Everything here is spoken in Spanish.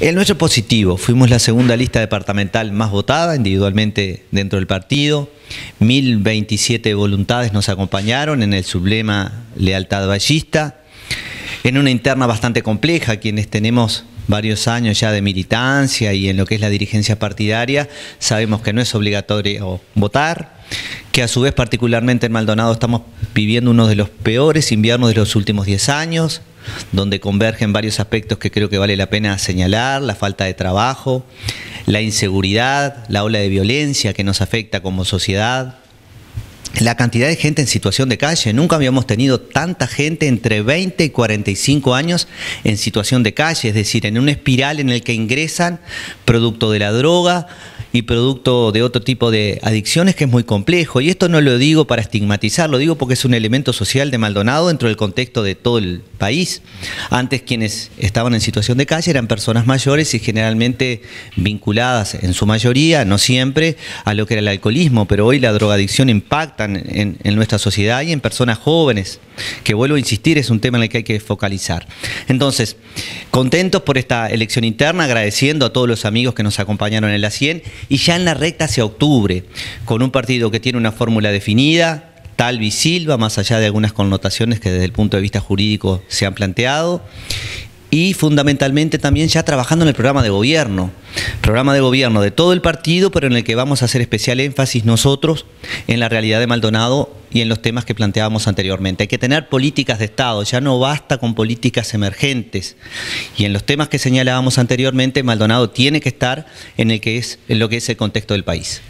El nuestro positivo, fuimos la segunda lista departamental más votada individualmente dentro del partido, 1027 voluntades nos acompañaron en el sublema Lealtad Ballista, en una interna bastante compleja, quienes tenemos varios años ya de militancia y en lo que es la dirigencia partidaria, sabemos que no es obligatorio votar, que a su vez particularmente en Maldonado estamos viviendo uno de los peores inviernos de los últimos 10 años, donde convergen varios aspectos que creo que vale la pena señalar, la falta de trabajo, la inseguridad, la ola de violencia que nos afecta como sociedad, la cantidad de gente en situación de calle. Nunca habíamos tenido tanta gente entre 20 y 45 años en situación de calle, es decir, en una espiral en el que ingresan producto de la droga, y producto de otro tipo de adicciones que es muy complejo. Y esto no lo digo para estigmatizar, lo digo porque es un elemento social de Maldonado dentro del contexto de todo el país. Antes quienes estaban en situación de calle eran personas mayores y generalmente vinculadas en su mayoría, no siempre, a lo que era el alcoholismo, pero hoy la drogadicción impacta en, en nuestra sociedad y en personas jóvenes, que vuelvo a insistir, es un tema en el que hay que focalizar. Entonces, contentos por esta elección interna, agradeciendo a todos los amigos que nos acompañaron en la 100 y ya en la recta hacia octubre, con un partido que tiene una fórmula definida, tal y Silva, más allá de algunas connotaciones que desde el punto de vista jurídico se han planteado, y fundamentalmente también ya trabajando en el programa de gobierno, programa de gobierno de todo el partido, pero en el que vamos a hacer especial énfasis nosotros en la realidad de Maldonado y en los temas que planteábamos anteriormente. Hay que tener políticas de Estado, ya no basta con políticas emergentes. Y en los temas que señalábamos anteriormente, Maldonado tiene que estar en, el que es, en lo que es el contexto del país.